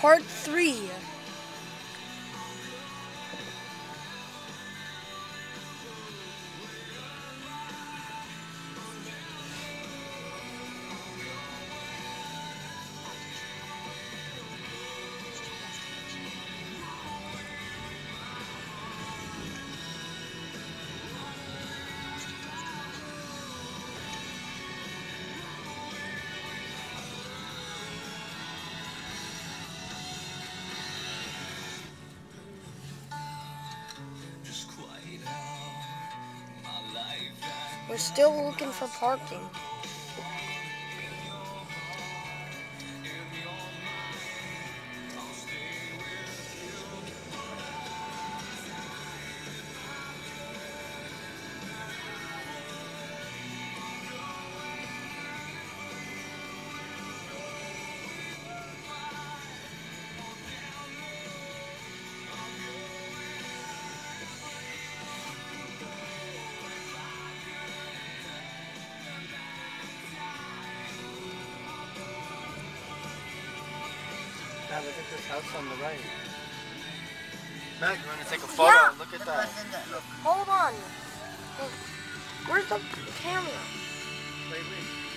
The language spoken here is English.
Part 3. Still looking for parking. Now look at this house on the right. Matt, you want to take a photo? Yeah. Look at that. Hold on. Where's the camera? Wait, wait.